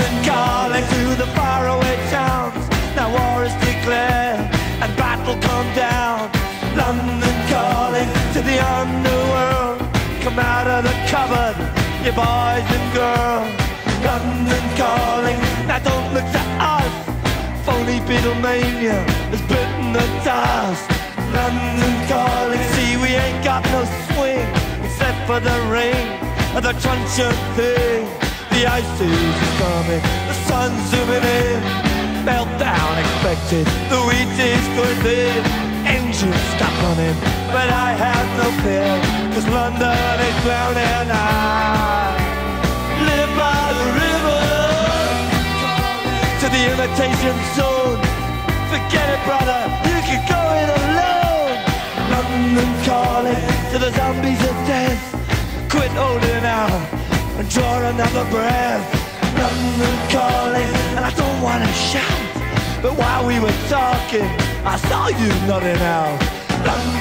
London calling through the faraway towns. Now war is declared and battle come down. London calling to the underworld. Come out of the cupboard, you boys and girls. London calling, now don't look to us. Phony Beatlemania has bitten the dust. London calling, see we ain't got no swing except for the rain of the truncheon thing. The ice is coming, the sun's zooming in. Meltdown expected, the wheat is going thin. Engines stop running, but I have no fear, cause London is drowning. I live by the river to the imitation zone. Forget it, brother, you can go it alone. London calling to the zombies of death. Quit holding out and draw another breath. London calling, and I don't wanna shout. But while we were talking, I saw you nodding out. London